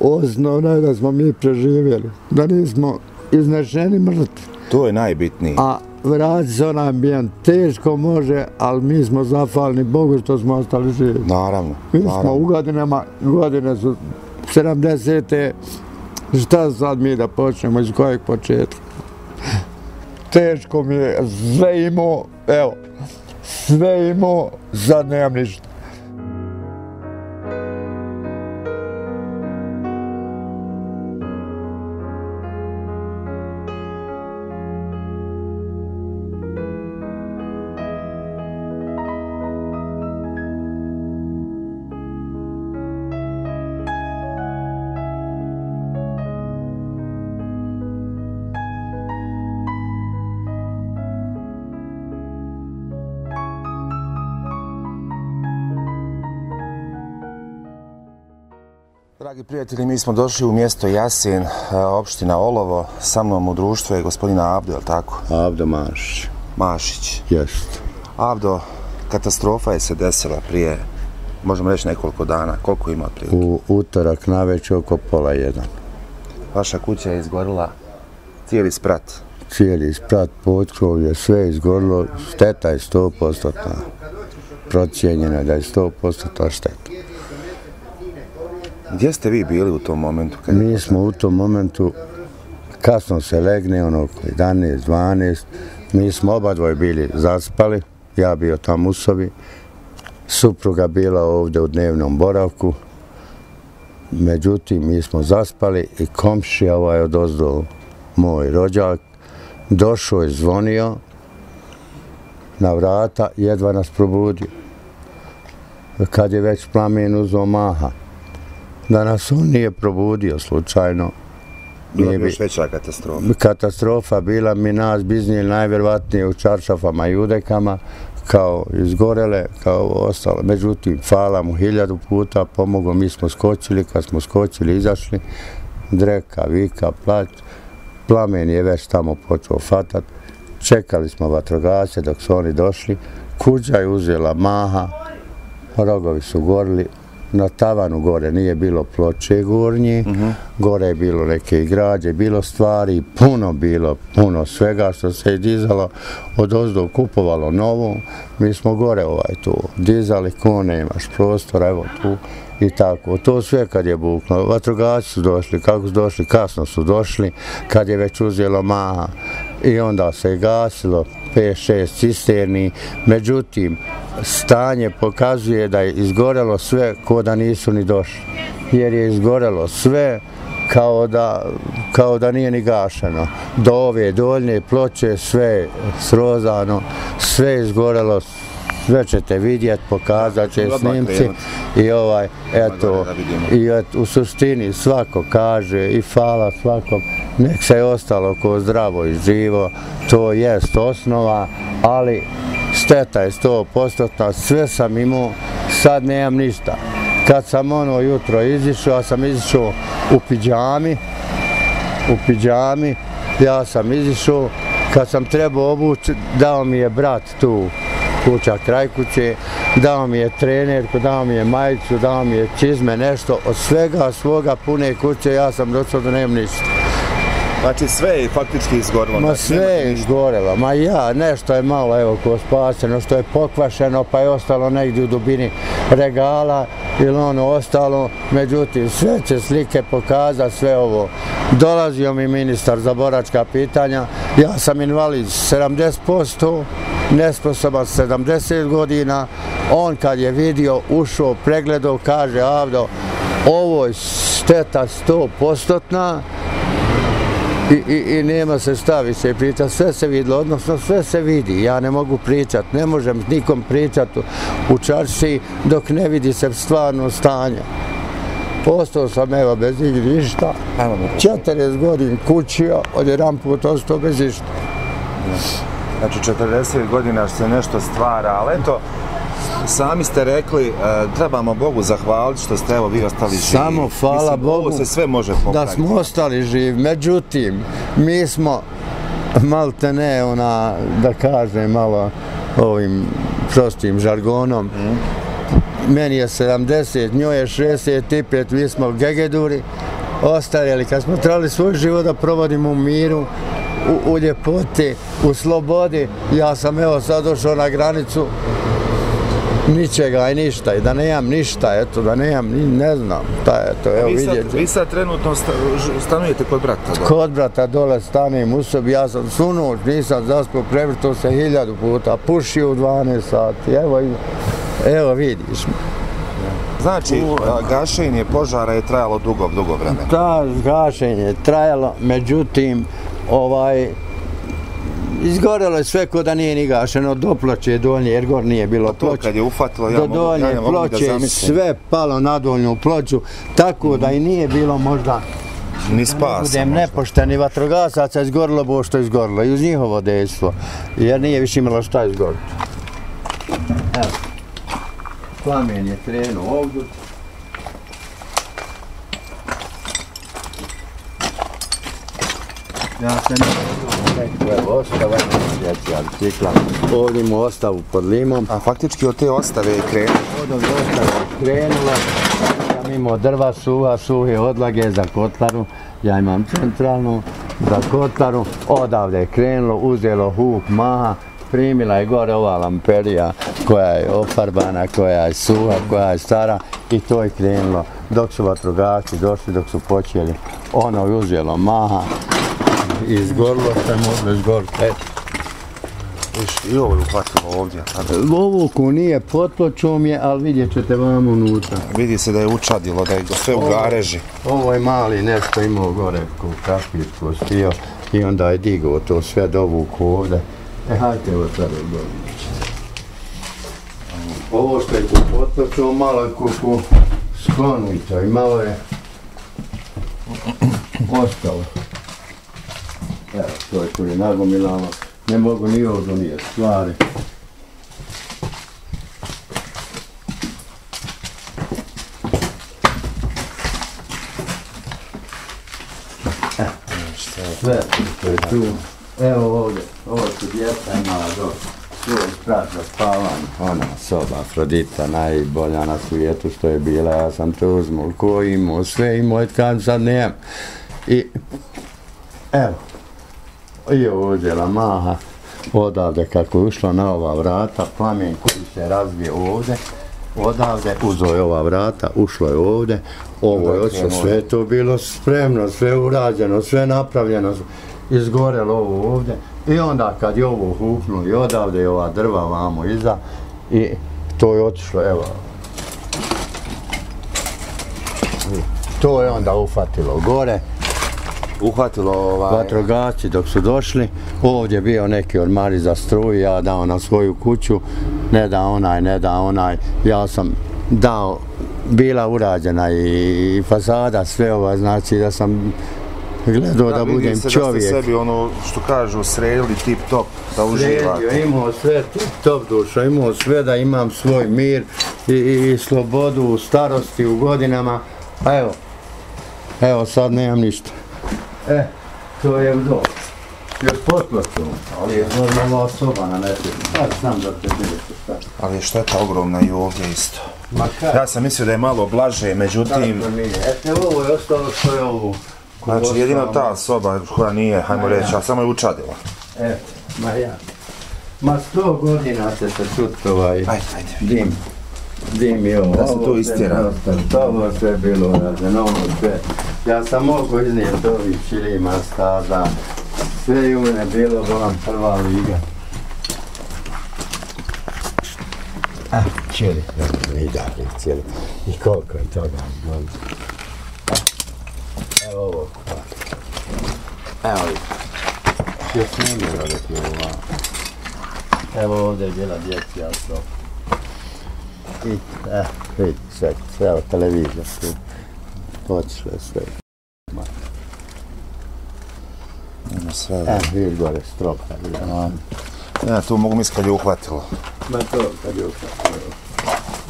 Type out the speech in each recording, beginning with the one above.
osnovno je da smo mi preživjeli, da nismo iznešeni mrtvi. To je najbitnije. A vrati se onaj ambijent, teško može, ali mi smo zafalni Bogu što smo ostali živi. Naravno. Mi smo u godinama, godine su 70. Šta sad mi da počnemo, iz kojeg početka? Teško mi je, sve imao, evo, sve imao, sad nemam ništa. Dragi prijatelji, mi smo došli u mjesto Jasin, e, opština Olovo. Sa mnom u društvu je gospodina Abdo, je li tako? Abdo Mašić. Mašić. Jest. Abdo, katastrofa je se desila prije, možemo reći nekoliko dana. Koliko ima prije? U utorak na već oko pola jedan. Vaša kuća je izgorila cijeli sprat. Cijeli sprat, potkrovlje, sve je izgorilo. Šteta je 100%. Procijenjena da je 100% šteta. Gdje ste vi bili u tom momentu? Kad Mi smo u tom momentu, kasno se legne, ono oko 11, 12, mi smo oba dvoje bili zaspali, ja bio tamo u sobi, supruga bila ovdje u dnevnom boravku, međutim, mi smo zaspali i komšija ovaj od ozdo, moj rođak, došao je, zvonio na vrata, jedva nas probudio. Kad je već plamen uzao maha, da nas on nije probudio slučajno. Bila bi još veća katastrofa. Katastrofa bila mi nas biznijeli najvjerovatnije u čaršafama i udekama, kao izgorele, kao ostalo. Međutim, hvala mu hiljadu puta, pomogao, mi smo skočili, kad smo skočili, izašli, dreka, vika, plać, plamen je već tamo počeo fatat, čekali smo vatrogace dok su oni došli, kuđa je uzela maha, rogovi su gorili, na tavanu gore nije bilo ploče gornje, uh -huh. gore je bilo neke građe, bilo stvari, puno bilo, puno svega što se je dizalo, od ozdo kupovalo novo, mi smo gore ovaj tu dizali, ko nemaš prostora, evo tu i tako. To sve kad je buklo, vatrogaci su došli, kako su došli, kasno su došli, kad je već uzelo maha i onda se je gasilo, 5-6 cisterni, međutim, stanje pokazuje da je izgorelo sve ko da nisu ni došli. Jer je izgorelo sve kao da, kao da nije ni gašeno. Do ove doljne ploče sve srozano, sve izgorelo, sve ćete vidjeti, pokazat će snimci i ovaj, eto, i et, u suštini svako kaže i fala svakom, nek se je ostalo ko zdravo i živo, to jest osnova, ali šteta je sto postotna, sve sam imao, sad nemam ništa. Kad sam ono jutro izišao, ja sam izišao u pijami, u pijami, ja sam izišao, kad sam trebao obući, dao mi je brat tu kuća kraj kuće, dao mi je trenerku, dao mi je majicu, dao mi je čizme, nešto, od svega svoga pune kuće ja sam došao da nemam ništa. Znači sve je faktički izgorilo? Ma sve je izgorelo, ma ja, nešto je malo evo ko spaseno, što je pokvašeno pa je ostalo negdje u dubini regala ili ono ostalo, međutim sve će slike pokazati sve ovo. Dolazio mi ministar za boračka pitanja, ja sam invalid 70%, nesposoban 70 godina, on kad je vidio, ušao, pregledao, kaže Avdo, ovo je šteta 100%, I, i, i nema se šta više pričati, sve se vidilo, odnosno sve se vidi, ja ne mogu pričati, ne možem nikom pričati u čarši dok ne vidi se stvarno stanje. Postao sam evo bez ništa, 40 godin kućio, od jedan put ostao bez ništa. Znači 40 godina se nešto stvara, ali eto, sami ste rekli, e, trebamo Bogu zahvaliti što ste evo vi ostali živi. Samo hvala Mislim, Bogu ovo se sve može popraviti. Da smo ostali živi. Međutim, mi smo malte ne ona, da kažem malo ovim prostim žargonom, mm. meni je 70, njoj je 65, mi smo gegeduri, ostarjeli, kad smo trebali svoj život da provodimo u miru, u, u ljepoti, u slobodi, ja sam evo sad došao na granicu ničega i ništa. I da nemam ništa, eto, da nemam, ni, ne znam, ta je to, evo Vi sad, vidjet vi sad trenutno sta, stanujete kod brata, da? Kod brata dole stanem u sobi, ja sam sunuć, nisam zaspao, prevrtao se hiljadu puta, pušio u 12 sati, evo, evo vidiš. Znači, a, gašenje požara je trajalo dugo, dugo vremena. Ta gašenje je trajalo, međutim, ovaj, izgorelo je sve ko da nije ni gašeno, do ploče donje, jer gor nije bilo To ploče. kad je ufatilo, ja do mogu, donje ja ne mogu ni da ploče zamislim. sve palo na donju ploču, tako da i nije bilo možda Ni spasa. budem možda. nepošteni vatrogasaca, izgorilo bo što izgorilo i uz njihovo dejstvo, jer nije više imalo šta izgoriti. Evo, plamen je krenuo ovdje. Ja se ne evo ostava, djeci antikla. Ovdje mu ostavu pod limom. A faktički od te ostave je krenuo. Od ovdje ostava krenulo. Ja mimo drva suha, suhe odlage za kotlaru. Ja imam centralnu za kotlaru. Odavde je krenulo, uzelo huk maha. Primila je gore ova lamperija koja je ofarbana, koja je suha, koja je stara i to je krenulo. Dok su vatrogasci došli, dok su počeli, ono je uzelo maha, izgorilo što je moglo izgoriti. Eto. Viš, I ovo je uhvatilo ovdje. a Ovo ko nije potločom je, ali vidjet ćete vam unutra. Vidi se da je učadilo, da je sve u gareži. Ovo je mali nešto imao gore ko ko stio i onda je digao to sve dovuku ovde. E, hajte ovo sad odgovoriti. Ovo što je ku potločom, malo je ku, ku sklonuto i malo je ostalo što je tu je. Ne mogu ni ovdje nije stvari. Sve što je tu. Evo ovdje, ovo su djeca imala do svoj sprat za spavanje. Ona soba Afrodita, najbolja na svijetu što je bila, ja sam to uzmul, ko imao, sve imao, i sad nemam. I, evo, i uzela maha, odavde kako je ušlo na ova vrata, plamen koji se razvije ovde, odavde, uzo je ova vrata, ušlo je ovde, ovo je otišlo, sve je to bilo spremno, sve urađeno, sve napravljeno, izgorelo ovo ovde. I onda kad je ovo huknulo i odavde je ova drva vamo iza i to je otišlo, evo. To je onda ufatilo gore, Uhvatilo ovaj... vatrogasci dok su došli, ovdje je bio neki ormari za struju, ja dao na svoju kuću, ne da onaj, ne da onaj, ja sam dao, bila urađena i fasada, sve ova, znači da sam gledao da, vidi budem se Da čovjek. ste sebi ono što kažu sredili tip top, da uživate. Sredio, imao sve tip top dušo, imao sve da imam svoj mir i, i, i slobodu u starosti, u godinama. Pa evo, evo sad nemam ništa. E, to je u dom. Još potplaću, ali je normalna osoba na netu. Pa znam da te vidite šta. Ali je šteta ogromna i ovdje isto. Ma kaj? Ja sam mislio da je malo blaže, međutim. Eto, ovo je ostalo što je ovo. znači jedino ta soba koja nije, hajmo reći, a samo je učadila. Eto, ma ja. Ma sto godina se čut ovaj Ajde, ajde. dim. Dim je ovo. Da se to istjera. neostavno, Ovo sve bilo rađeno, ovo sve. Ja sam mogu iznijeti ovih čilima staza. Sve je u mene bilo, volam prva liga. Ah, čili, i dalje, cijeli. I koliko je toga. Evo ovo. Evo ih. Još da ti ovo. Evo ovdje je bila djecija. I, eh, vidi, sve, sve od televizije tu. Otišlo je sve. Ima sve. Eh, vidi gore stropa. vidi. Ja, tu mogu misliti kad je uhvatilo. Ma to, kad je ukratilo.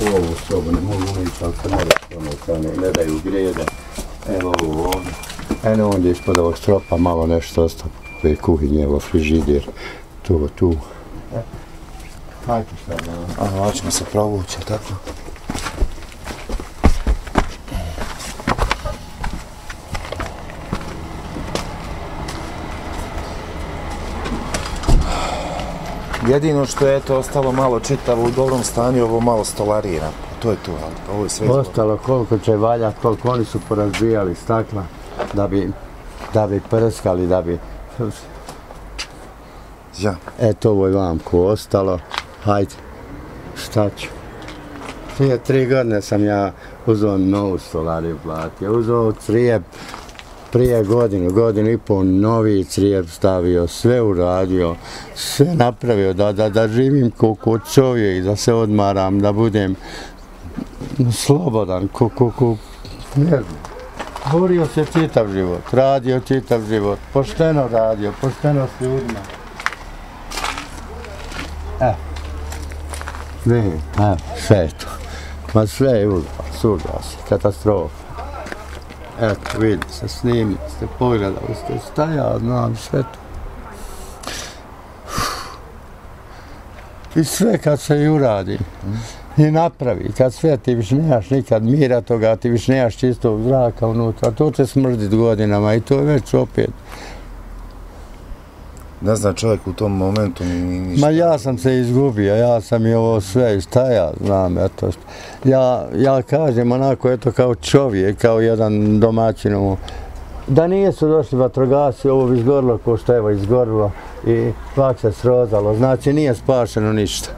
U ovu sobu ne mogu ući, ali se ne da ono strane, ne daju grede. Evo ovo ovdje. Eno ondje ispod ovog stropa malo nešto ostalo. Kuhinje, ovo frižidir. Tu, tu. Hajde šta da... Ano, hoćemo se provući, tako? Jedino što je to ostalo malo čitavo u dobrom stanju, ovo malo stolarira. To je tu, ali ovo je sve... Ostalo koliko će valjat, koliko oni su porazbijali stakla da bi, da bi prskali, da bi... Ja. Eto ovo je vam ko ostalo. Hajde, šta ću? Prije tri godine sam ja uzao novu stolariju platio. Uzao crijep prije godinu, godinu i pol novi crijep stavio, sve uradio, sve napravio da, da, da živim ko, čovjek, da se odmaram, da budem slobodan, ko, ko, ne znam. Borio se čitav život, radio čitav život, pošteno radio, pošteno s ljudima. E, ne, A, sve je to. Ma sve je ugas, ugas, katastrofa. Eto, vidi se, snimi ste, pogledali ste, šta ja znam, sve to. I sve kad se i uradi, i napravi, kad sve ti više nemaš nikad mira toga, ti više nemaš čistog zraka unutra, to će smrdit godinama i to je već opet. Ne zna čovjek u tom momentu ni, ništa. Ma ja sam se izgubio, ja sam i ovo sve, šta ja znam, eto. šta- Ja, ja kažem onako, eto, kao čovjek, kao jedan domaćin, ovo, da nije su došli vatrogasi, ovo bi izgorilo ko što evo izgorilo i vak se srozalo, znači nije spašeno ništa.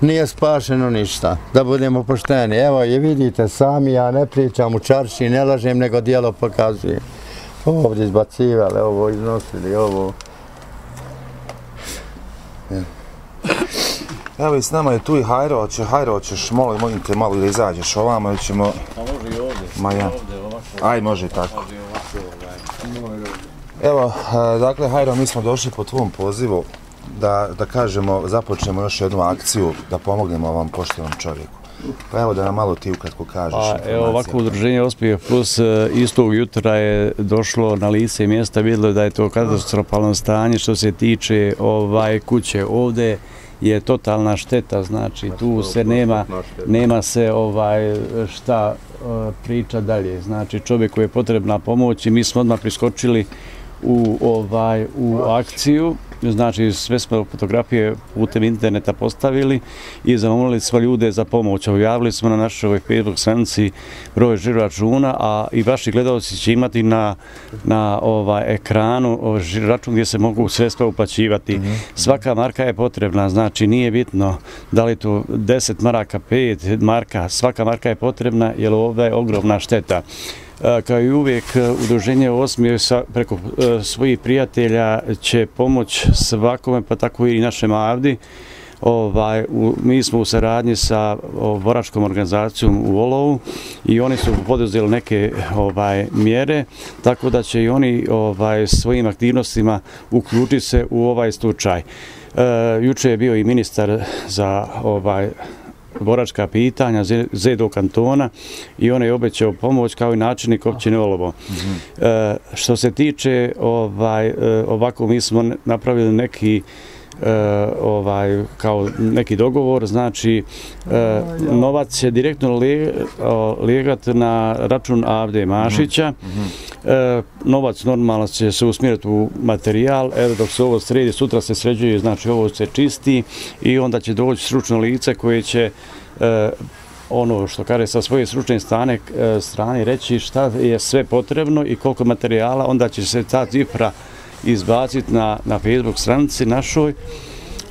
Nije spašeno ništa, da budemo pošteni. Evo je vidite sami, ja ne pričam u čarši, ne lažem, nego dijelo pokazujem. Ovdje izbacivali, ovo iznosili, ovo. Evo i s nama je tu i Hajro, će, Hajro, ćeš, molim, molim te malo da izađeš ovamo, ili ćemo... A može i ovdje. Ma ja. Ovdje ovako. Aj, može i tako. Ovaj. Evo, e, dakle, Hajro, mi smo došli po tvom pozivu da, da kažemo, započnemo još jednu akciju da pomognemo ovom poštenom čovjeku. Pa evo da nam malo ti ukratko kažeš Pa evo ovako udruženje Ospijeh Plus e, istog jutra je došlo na lice mjesta, vidjelo da je to katastrofalno stanje što se tiče ovaj kuće. Ovde je totalna šteta, znači tu se nema nema se ovaj šta e, priča dalje. Znači čovjeku je potrebna pomoć i mi smo odmah priskočili u ovaj u akciju znači sve smo fotografije putem interneta postavili i zamolili smo ljude za pomoć. Objavili smo na našoj Facebook stranici broj žiro računa, a i vaši gledalci će imati na, na ovaj ekranu ovaj račun gdje se mogu sredstva uplaćivati. Svaka marka je potrebna, znači nije bitno da li to 10 maraka, 5 marka, svaka marka je potrebna jer ovdje je ogromna šteta. Kao i uvijek, e, udruženje Osmije sa, preko e, svojih prijatelja će pomoć svakome, pa tako i našem Avdi. Ovaj, u, mi smo u saradnji sa boračkom organizacijom u Olovu i oni su poduzeli neke ovaj mjere, tako da će i oni ovaj svojim aktivnostima uključiti se u ovaj slučaj. E, juče je bio i ministar za ovaj boračka pitanja Ze- Zedo kantona i on je obećao pomoć kao i načelnik općine Olovo. E, što se tiče ovaj e, ovako mi smo napravili neki e, ovaj kao neki dogovor, znači e, novac će direktno legat na račun Avde Mašića. E, novac normalno će se usmjeriti u materijal, evo dok se ovo sredi, sutra se sređuje, znači ovo se čisti i onda će doći stručno lice koje će ono što kaže sa svoje stručne strane, strane reći šta je sve potrebno i koliko materijala, onda će se ta cifra izbaciti na, na Facebook stranici našoj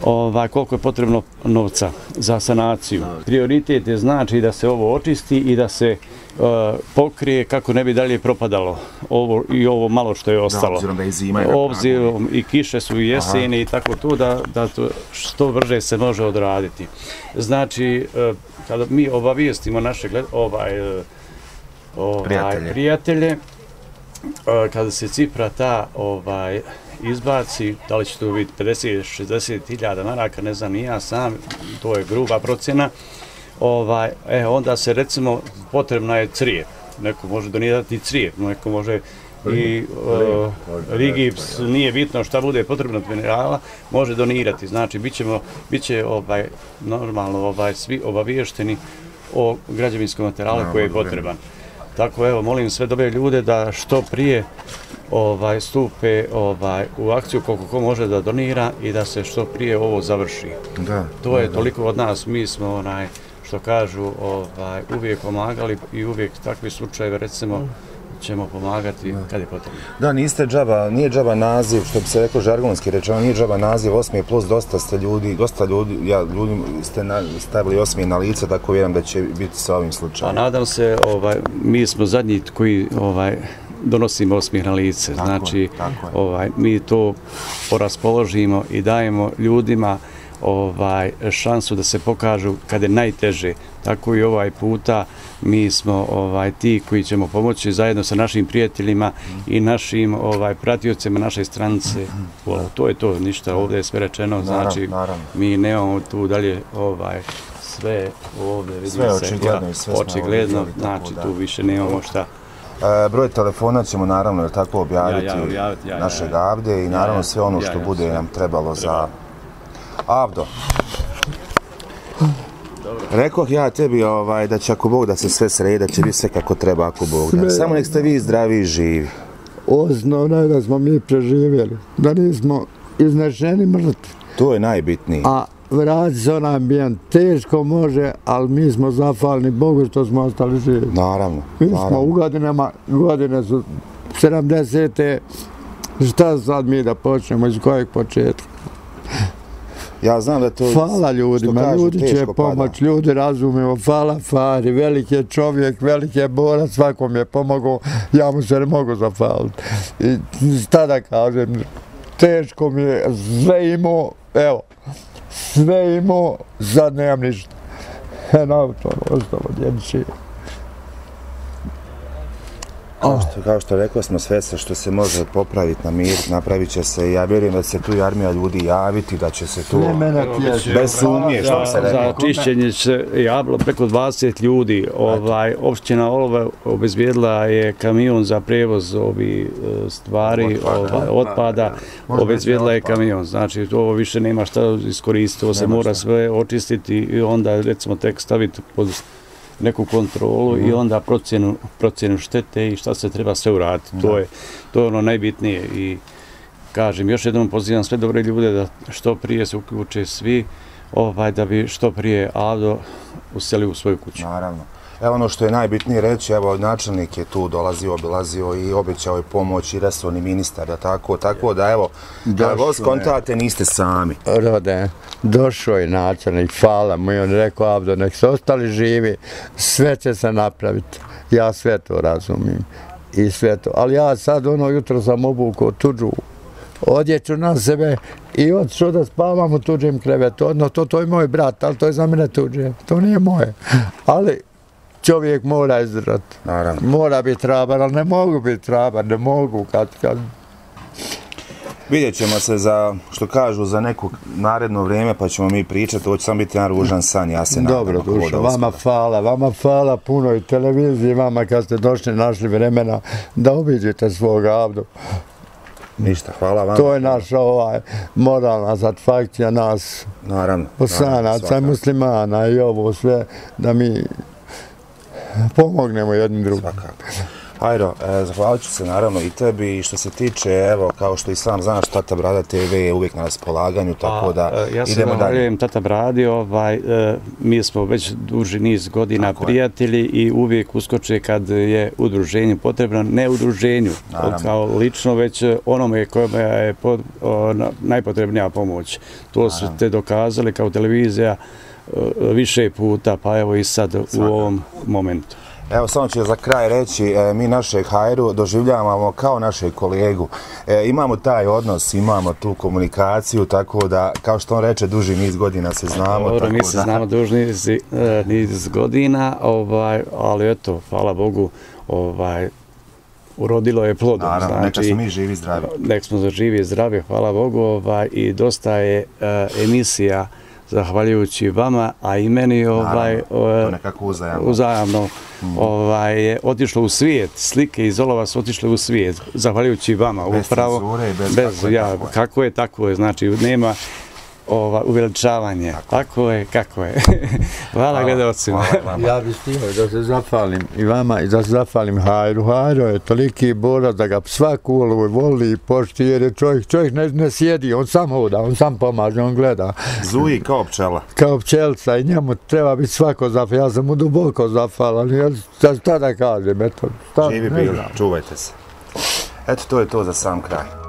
ovaj, koliko je potrebno novca za sanaciju. Prioritet je znači da se ovo očisti i da se uh, pokrije kako ne bi dalje propadalo ovo i ovo malo što je ostalo. obzirom da je zima. Obzirom i kiše su i jeseni i tako to da, da to što brže se može odraditi. Znači, uh, kada mi obavijestimo naše gled, ovaj, uh, ovaj, Prijatelje. prijatelje kada se cifra ta ovaj izbaci, da li će to biti 50-60 hiljada maraka, ne znam ni ja sam, to je gruba procjena, ovaj, e, onda se recimo potrebna je crijep. Neko može donirati crijep, neko može i uh, rigips, nije bitno šta bude potrebno od minerala, može donirati. Znači, bit, ćemo, bit će ovaj, normalno ovaj, svi obaviješteni o građevinskom materijalu koji je potreban. Tako evo, molim sve dobre ljude da što prije ovaj stupe ovaj u akciju koliko ko može da donira i da se što prije ovo završi. Da. To je toliko od nas, mi smo onaj što kažu, ovaj uvijek pomagali i uvijek takvi slučajevi recimo ćemo pomagati kad je potrebno. Da, niste džaba, nije džaba naziv, što bi se rekao žargonski rečeno, nije džaba naziv osmi plus, dosta ste ljudi, dosta ljudi, ja, ljudi ste na, stavili osmi na lice, tako vjerujem da će biti sa ovim A slučajem. nadam se, ovaj, mi smo zadnji koji ovaj, donosimo osmih na lice. Tako je, znači, tako je. ovaj, mi to poraspoložimo i dajemo ljudima ovaj šansu da se pokažu kad je najteže. Tako i ovaj puta mi smo ovaj ti koji ćemo pomoći zajedno sa našim prijateljima i našim ovaj pratiocima naše stranice. To je to, ništa ovdje je sve rečeno, znači naravno. mi nemamo tu dalje ovaj sve ovdje vidi Sve očigledno ja, i sve očigledno, znači tu više nemamo šta. E, broj telefona ćemo naravno jel tako objaviti Ja, ja, objaviti, ja, ja, našeg ja. Avde i Ja, naravno ja, sve ono ja, što ja, bude nam trebalo za... Avdo, Rekoh ja tebi ovaj, da će ako Bog da se sve sredi, da će biti sve kako treba ako Bog da. Samo nek ste vi zdravi i živi. Osnovno je da smo mi preživjeli, da nismo iznešeni mrtvi. To je najbitnije. A vrati se onaj ambijent, teško može, ali mi smo zafalni Bogu što smo ostali živi. Naravno, Mi smo naravno. u godinama, godine su 70. Šta sad mi da počnemo, iz kojeg početka? Ja znam da to... Hvala ljudima, kažu, ljudi će pada. pomoć, ljudi razumiju, hvala Fari, veliki je čovjek, veliki je borac, svakom je pomogao, ja mu se ne mogu zahvaliti. I šta da kažem, teško mi je, sve imao, evo, sve imao, sad nemam ništa. Eno, auto, ostalo, djedići. Kao što, kao što rekao smo sve se što se može popraviti na mir, napravit će se i ja vjerujem da će se tu i armija ljudi javiti, da će se tu... Ne mene tješi. Bez sumnje, što bi se za, za rekao. čišćenje se javilo preko 20 ljudi. Ovaj, opština Olova obezbijedila je kamion za prevoz ovi e, stvari, Otpada. ovaj, otpada obezbijedila je kamion. Znači, to više nema šta iskoristiti, ovo se mora sve očistiti i onda, recimo, tek staviti pod neku kontrolu i onda procjenu, procjenu štete i šta se treba sve uraditi. To je, to je ono najbitnije i kažem, još jednom pozivam sve dobre ljude da što prije se uključe svi, ovaj, da bi što prije Avdo uselio u svoju kuću. Naravno. Evo ono što je najbitnije reći, evo načelnik je tu dolazio, obilazio i obećao je pomoć i resorni ministar, da tako, tako da evo, da Došlo god skontate niste sami. Rode, došao je načelnik, hvala mu i on rekao, Avdo, nek se ostali živi, sve će se napraviti. Ja sve to razumijem i sve to. Ali ja sad ono jutro sam obukao tuđu odjeću na sebe i otišao da spavam u tuđem krevetu. Odno, to, to je moj brat, ali to je za mene tuđe. To nije moje. Ali čovjek mora izdržati. Naravno. Mora biti trabar, ali ne mogu biti trabar, ne mogu kad, kad Vidjet ćemo se za, što kažu, za neko naredno vrijeme, pa ćemo mi pričati, ovo će sam biti jedan ružan san, ja se nadam. Dobro, duša, vama hvala, vama hvala puno i televiziji, vama kad ste došli, našli vremena da obiđete svog avdu. Ništa, hvala vam. To je naša ovaj moralna satisfakcija nas, Naravno. naravno, bosanaca, svakako, muslimana i ovo sve, da mi pomognemo jednim drugim. Svakako. Ajro, e, zahvalit ću se naravno i tebi i što se tiče, evo, kao što i sam znaš, Tata Brada TV je uvijek na raspolaganju, tako da A, e, ja se idemo dalje. zahvaljujem Tata Bradi, ovaj, e, mi smo već duži niz godina Tako je. prijatelji i uvijek uskoče kad je udruženju potrebno, ne udruženju Naravno. kao lično, već onome kojima je pod, o, na- najpotrebnija pomoć. To su te dokazali kao televizija više puta, pa evo i sad u ovom momentu. Evo, samo ću za kraj reći, e, mi našeg Hajru doživljavamo kao našeg kolegu. E, imamo taj odnos, imamo tu komunikaciju, tako da, kao što on reče, duži niz godina se znamo. Dobro, mi se da, znamo duži niz, e, niz godina, ovaj, ali eto, hvala Bogu, ovaj, urodilo je plodom. Naravno, neka znači, smo mi živi i zdravi. nek smo živi i zdravi, hvala Bogu, ovaj, i dosta je e, emisija zahvaljujući vama, a i meni ovaj, Naravno, to nekako uzajamno. uzajamno ovaj, je otišlo u svijet, slike iz Olova su otišle u svijet, zahvaljujući vama. Bez upravo, cenzure bez- bez kako je, ja, tako je. kako je, tako je, znači nema ova, uveličavanje. Tako je, kako je. Hvala gledalcima. Ja bih stio da se zafalim i vama i da se zafalim Hajru. Hajro je toliki borac da ga svaku ulogu voli i pošti jer je čovjek, čovjek ne, ne sjedi, on sam hoda, on sam pomaže, on gleda. Zuji kao pčela. Kao pčelca i njemu treba biti svako zafalan. Ja sam mu duboko zafalan. Ja, šta, šta da kažem, eto. Šta, Živi znam. čuvajte se. Eto, to je to za sam kraj.